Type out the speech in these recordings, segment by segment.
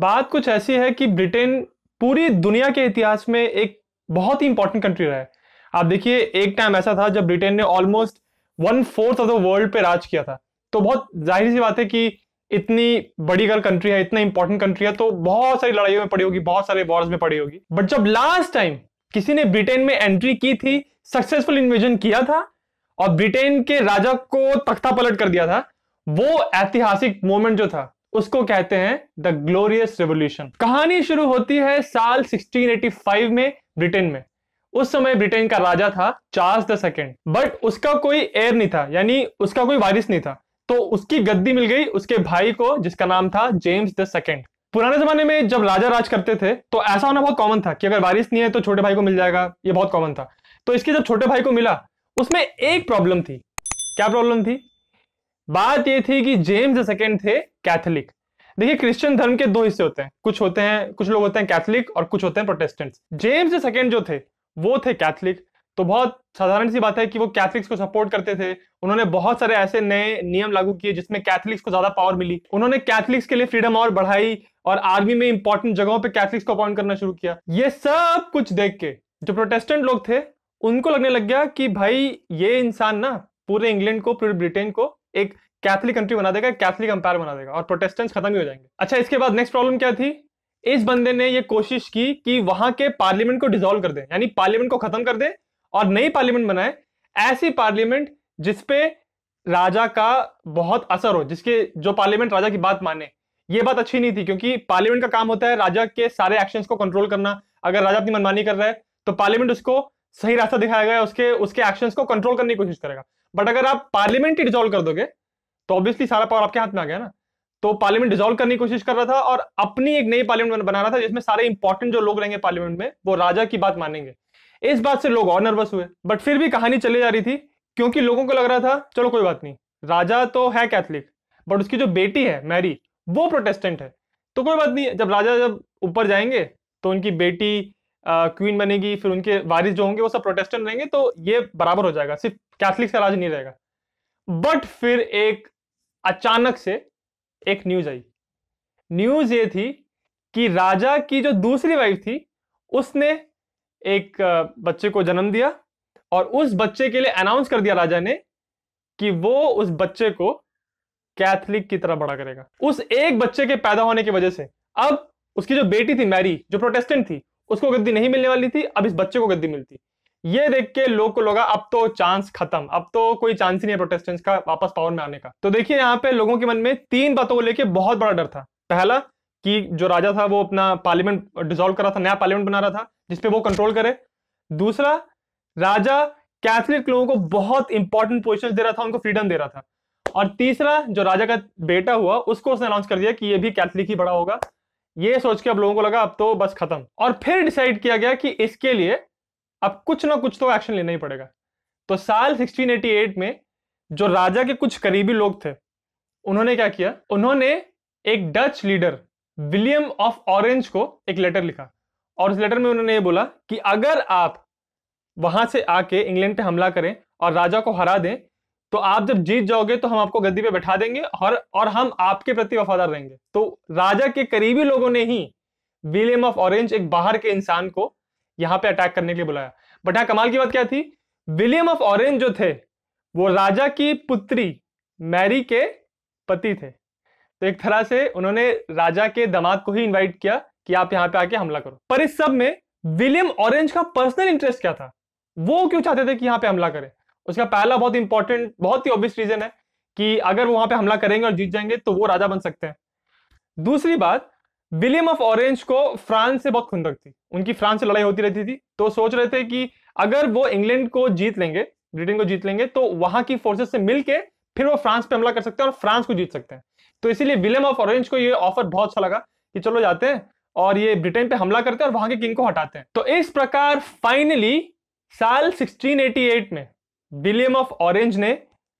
बात कुछ ऐसी है कि ब्रिटेन पूरी दुनिया के इतिहास में एक बहुत ही इंपॉर्टेंट कंट्री रहा है। आप देखिए, एक टाइम ऐसा था जब ब्रिटेन ने almost one fourth of the world पे राज किया था। तो बहुत ज़ाहिर सी बात है कि इतनी बड़ी अगर कंट्री है, इतना इंपॉर्टेंट कंट्री है तो बहुत सारी लड़ाइयों में पड़ी होगी, बहुत सारे वॉर्स में पड़ी होगी। बट जब लास्ट टाइम किसी ने ब्रिटेन में एंट्री की थी सक्सेसफुल इन्वेजन किया था और ब्रिटेन के राजा को तख्ता पलट कर दिया था, वो ऐतिहासिक मोमेंट जो था उसको कहते हैं द ग्लोरियस रेवोल्यूशन। कहानी शुरू होती है साल 1685 में ब्रिटेन में। उस समय ब्रिटेन का राजा था चार्ल्स द सेकेंड। बट उसका कोई एयर नहीं था, यानी उसका कोई वारिस नहीं था। तो उसकी गद्दी मिल गई उसके भाई को, जिसका नाम था जेम्स द सेकेंड। पुराने जमाने में जब राजा राज करते थे तो ऐसा होना बहुत कॉमन था कि अगर वारिस नहीं है तो छोटे भाई को मिल जाएगा, ये बहुत कॉमन था। तो इसके जब छोटे भाई को मिला, उसमें एक प्रॉब्लम थी। क्या प्रॉब्लम थी? बात ये थी कि जेम्स सेकेंड थे कैथोलिक। देखिए, क्रिश्चियन धर्म के दो हिस्से होते हैं। कुछ होते हैं, कुछ लोग होते हैं कैथोलिक और कुछ होते हैं प्रोटेस्टेंट जेम्स सेकेंड जो थे, वो थे कैथोलिक। तो बहुत साधारण सी बात है कि वो कैथलिक्स को सपोर्ट करते थे। उन्होंने बहुत सारे ऐसे नए नियम लागू किए जिसमें कैथलिक्स को ज़्यादा पावर मिली। उन्होंने कैथलिक्स के लिए फ्रीडम और बढ़ाई और आर्मी में इंपॉर्टेंट जगहों पे कैथलिक्स को अपॉइंट करना शुरू किया। ये सब कुछ देख के जो प्रोटेस्टेंट लोग थे, उनको लगने लग गया कि भाई, ये इंसान ना पूरे इंग्लैंड को, पूरे ब्रिटेन को एक कैथलिक कंट्री बना देगा कैथलिक अंपायर बना देगा और प्रोटेस्टेंट्स खत्म ही हो जाएँगे। अच्छा इसके बाद नेक्स्ट प्रॉब्लम क्या थी? इस बंदे ने ये कोशिश की कि वहाँ के पार्लियामेंट को डिसॉल्व कर दे, यानी पार्लियामेंट को खत्म कर दे और नई पार्लियामेंट बनाए, ऐसी पार्लियामेंट जिसपे राजा का बहुत असर हो, जिसके जो पार्लियामेंट राजा की बात माने। ये बात अच्छी नहीं थी, क्योंकि पार्लियामेंट का काम होता है राजा के सारे एक्शंस को कंट्रोल करना। अगर राजा अपनी मनमानी कर रहा है तो पार्लियामेंट उसको सही रास्ता दिखाएगा, उसके उसके एक्शंस को कंट्रोल करने की कोशिश करेगा। बट अगर आप पार्लियामेंट ही डिजोल्व कर दोगे तो ऑब्वियसली सारा पावर आपके हाथ में आ गया ना। तो पार्लियामेंट डिजोल्व करने की कोशिश कर रहा था और अपनी एक नई पार्लियामेंट बना रहा था, जिसमें सारे इंपॉर्टेंट जो लोग रहेंगे पार्लियामेंट में, वो राजा की बात मानेंगे। इस बात से लोग और नर्वस हुए बट फिर भी कहानी चली जा रही थी, क्योंकि लोगों को लग रहा था, चलो कोई बात नहीं, राजा तो है कैथलिक बट उसकी जो बेटी है मैरी वो प्रोटेस्टेंट है। तो कोई बात नहीं, जब राजा जब ऊपर जाएँगे तो उनकी बेटी क्वीन बनेगी, फिर उनके वारिस जो होंगे, वो सब प्रोटेस्टेंट रहेंगे तो ये बराबर हो जाएगा, सिर्फ़ कैथलिक का राज नहीं रहेगा। बट फिर एक अचानक से एक न्यूज़ आई। न्यूज़ ये थी कि राजा की जो दूसरी वाइफ थी, उसने एक बच्चे को जन्म दिया और उस बच्चे के लिए अनाउंस कर दिया राजा ने कि वो उस बच्चे को कैथलिक की तरह बड़ा करेगा। उस एक बच्चे के पैदा होने की वजह से। अब उसकी जो बेटी थी मैरी, जो प्रोटेस्टेंट थी, उसको गद्दी नहीं मिलने वाली थी, अब इस बच्चे को गद्दी मिलती। ये देख के लोग को लगा, अब तो चांस खत्म, अब तो कोई चांस ही नहीं है प्रोटेस्टेंट्स का वापस पावर में आने का। तो देखिए यहाँ पे लोगों के मन में तीन बातों को लेके बहुत बड़ा डर था। पहला, कि जो राजा था वो अपना पार्लियामेंट डिसॉल्व कर रहा था, नया पार्लियामेंट बना रहा था जिसपे वो कंट्रोल करे। दूसरा, राजा कैथलिक लोगों को बहुत इंपॉर्टेंट पोजिशन दे रहा था, उनको फ्रीडम दे रहा था। और तीसरा, जो राजा का बेटा हुआ, उसको उसने अनाउंस कर दिया कि ये भी कैथलिक ही बड़ा होगा। ये सोच के अब लोगों को लगा, अब तो बस खत्म। और फिर डिसाइड किया गया कि इसके लिए अब कुछ ना कुछ तो एक्शन लेना ही पड़ेगा। तो साल 1688 में जो राजा के कुछ करीबी लोग थे, उन्होंने क्या किया? उन्होंने एक Dutch leader William of Orange को एक लेटर लिखा। और उस लेटर में उन्होंने ये बोला कि अगर आप वहाँ से आके इंग्लैंड पे हमला करें और राजा को हरा दें तो आप जब जीत जाओगे तो हम आपको गद्दी पे बैठा देंगे और और हम आपके प्रति वफादार रहेंगे। तो राजा के करीबी लोगों ने ही विलियम ऑफ़ ऑरेंज एक बाहर के इंसान को यहाँ पे अटैक करने के लिए बुलाया। बट यहाँ कमाल की बात क्या थी? विलियम ऑफ़ ऑरेंज जो थे, वो राजा की पुत्री मैरी के पति थे। तो एक तरह से उन्होंने राजा के दामाद को ही इनवाइट किया कि आप यहाँ पे आके हमला करो। पर इस सब में विलियम ऑरेंज का पर्सनल इंटरेस्ट क्या था? वो क्यों चाहते थे कि यहाँ पे हमला करें? उसका पहला बहुत इंपॉर्टेंट बहुत ही ऑब्वियस रीजन है कि अगर वो वहाँ पे हमला करेंगे और जीत जाएँगे तो वो राजा बन सकते हैं। दूसरी बात विलियम ऑफ़ ऑरेंज को फ्रांस से बहुत खुंदक थी। उनकी फ्रांस से लड़ाई होती रहती थी। तो सोच रहे थे कि अगर वो इंग्लैंड को जीत लेंगे, ब्रिटेन को जीत लेंगे तो वहाँ की फोर्सेस से मिलके फिर वो फ्रांस पे हमला कर सकते हैं और फ्रांस को जीत सकते हैं। तो इसीलिए विलियम ऑफ़ ऑरेंज को ये ऑफ़र बहुत अच्छा लगा कि चलो जाते हैं और ये ब्रिटेन पे हमला करते हैं और वहाँ के किंग को हटाते हैं। तो इस प्रकार फाइनली साल 1688 में विलियम ऑफ़ ऑरेंज ने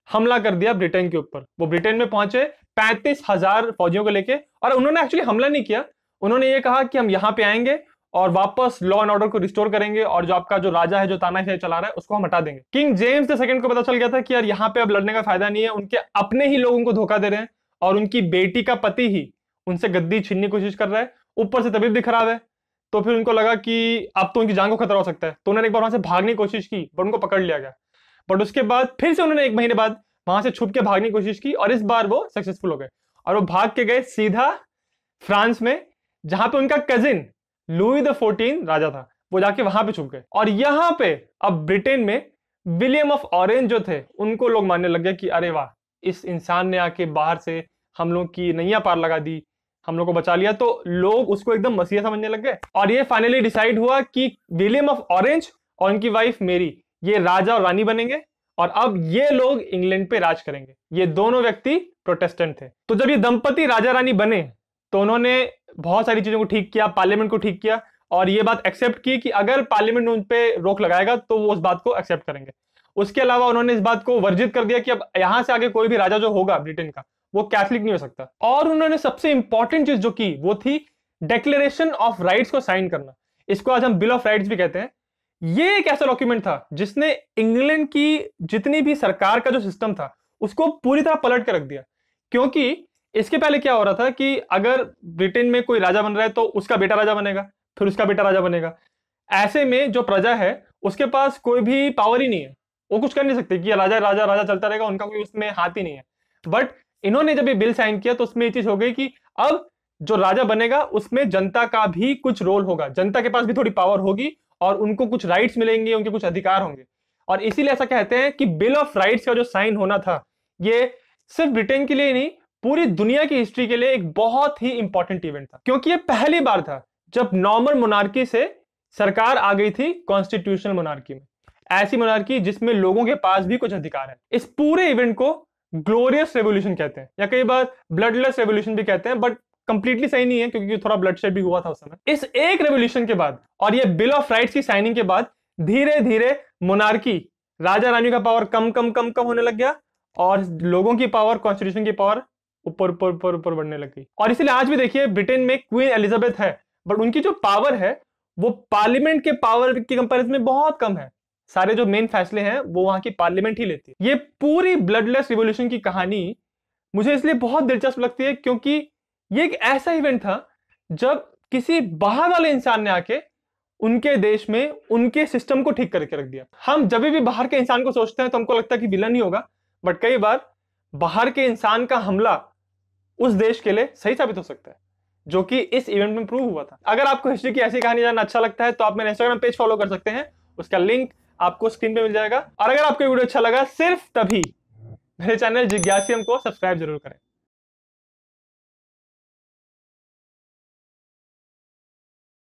हमला कर दिया ब्रिटेन के ऊपर। वो ब्रिटेन में पहुँचे पैंतीस हज़ार फौजियों को लेके, और उन्होंने एक्चुअली हमला नहीं किया। उन्होंने ये कहा कि हम यहाँ पे आएँगे और वापस लॉ एंड ऑर्डर को रिस्टोर करेंगे और जो आपका जो राजा है, जो तानाशाही चला रहा है, उसको हम हटा देंगे। किंग जेम्स द सेकंड को पता चल गया था कि यार यहाँ पे अब लड़ने का फ़ायदा नहीं है, उनके अपने ही लोग उनको धोखा दे रहे हैं और उनकी बेटी का पति ही उनसे गद्दी छीनने की कोशिश कर रहा है, ऊपर से तबीयत भी खराब है। तो फिर उनको लगा कि अब तो उनकी जान को खतरा हो सकता है। तो उन्होंने एक बार वहाँ से भागने की कोशिश की बट उनको पकड़ लिया गया। बट उसके बाद फिर से उन्होंने एक महीने बाद वहाँ से छुप के भागने की कोशिश की और इस बार वो सक्सेसफुल हो गए। और वो भाग के गए सीधा फ्रांस में, जहाँ पे उनका कजिन लुई द फोर्टीन राजा था, वो जाके वहाँ पे छुप गए। और यहाँ पे अब ब्रिटेन में विलियम ऑफ़ ऑरेंज जो थे, उनको लोग मानने लग गए कि अरे वाह, इस इंसान ने आके बाहर से हम लोग की नैया पार लगा दी, हम लोग को बचा लिया। तो लोग उसको एकदम मसीहा समझने लग गए। और ये फाइनली डिसाइड हुआ कि विलियम ऑफ़ ऑरेंज और उनकी वाइफ मेरी ये राजा और रानी बनेंगे। और अब ये लोग इंग्लैंड पे राज करेंगे। ये दोनों व्यक्ति प्रोटेस्टेंट थे। तो जब ये दंपति राजा रानी बने तो उन्होंने बहुत सारी चीज़ों को ठीक किया, पार्लियामेंट को ठीक किया और ये बात एक्सेप्ट की कि अगर पार्लियामेंट उन पर रोक लगाएगा तो वो उस बात को एक्सेप्ट करेंगे। उसके अलावा उन्होंने इस बात को वर्जित कर दिया कि अब यहाँ से आगे कोई भी राजा जो होगा ब्रिटेन का, वो कैथलिक नहीं हो सकता। और उन्होंने सबसे इंपॉर्टेंट चीज़ जो की, वो थी डेक्लेरेशन ऑफ़ राइट्स को साइन करना। इसको आज हम बिल ऑफ़ राइट्स भी कहते हैं। ये एक ऐसा डॉक्यूमेंट था जिसने इंग्लैंड की जितनी भी सरकार का जो सिस्टम था, उसको पूरी तरह पलट कर रख दिया। क्योंकि इसके पहले क्या हो रहा था कि अगर ब्रिटेन में कोई राजा बन रहा है तो उसका बेटा राजा बनेगा, फिर उसका बेटा राजा बनेगा। ऐसे में जो प्रजा है, उसके पास कोई भी पावर ही नहीं है। वो कुछ कर नहीं सकते कि राजा राजा राजा चलता रहेगा, उनका कोई उसमें हाथ ही नहीं है। बट इन्होंने जब ये बिल साइन किया तो उसमें ये चीज़ हो गई कि अब जो राजा बनेगा, उसमें जनता का भी कुछ रोल होगा। जनता के पास भी थोड़ी पावर होगी और उनको कुछ राइट्स मिलेंगे, उनके कुछ अधिकार होंगे। और इसीलिए ऐसा कहते हैं कि बिल ऑफ़ राइट्स का जो साइन होना था, ये सिर्फ़ ब्रिटेन के लिए नहीं, पूरी दुनिया की हिस्ट्री के लिए एक बहुत ही इंपॉर्टेंट इवेंट था। क्योंकि ये पहली बार था जब नॉर्मल मोनार्की से सरकार आ गई थी कॉन्स्टिट्यूशनल मोनार्की में। ऐसी मोनार्की जिसमें लोगों के पास भी कुछ अधिकार है। इस पूरे इवेंट को ग्लोरियस रेवोल्यूशन कहते हैं, या कई बार ब्लडलेस रेवोल्यूशन भी कहते हैं बट कंप्लीटली सही नहीं है, क्योंकि थोड़ा ब्लड भी हुआ था उस समय। इस एक रेवोल्यूशन के बाद और ये बिल ऑफ़ राइट्स की साइनिंग के बाद धीरे धीरे मोनार्की राजा रानी का पावर कम कम कम कम होने लग गया और लोगों की पावर कॉन्स्टिट्यूशन की पावर ऊपर ऊपर ऊपर ऊपर बढ़ने लग गई। और इसलिए आज भी देखिए ब्रिटेन में क्वीन एलिजाबेथ है बट उनकी जो पावर है, वो पार्लियामेंट के पावर के कंपेरिजन में बहुत कम है। सारे जो मेन फैसले हैं, वो वहाँ की पार्लियामेंट ही लेती है। ये पूरी ब्लडलेस रिवोल्यूशन की कहानी मुझे इसलिए बहुत दिलचस्प लगती है, क्योंकि ये एक ऐसा इवेंट था, जब किसी बाहर वाले इंसान ने आके उनके देश में उनके सिस्टम को ठीक करके रख दिया। हम जब भी बाहर के इंसान को सोचते हैं तो हमको लगता है कि विलन ही होगा बट कई बार बाहर के इंसान का हमला उस देश के लिए सही साबित हो सकता है, जो कि इस इवेंट में प्रूव हुआ था। अगर आपको हिस्ट्री की ऐसी कहानी जानना अच्छा लगता है तो आप मेरे इंस्टाग्राम पेज फॉलो कर सकते हैं, उसका लिंक आपको स्क्रीन पे मिल जाएगा। और अगर आपको वीडियो अच्छा लगा, सिर्फ़ तभी मेरे चैनल जिज्ञासियम को सब्सक्राइब ज़रूर करें।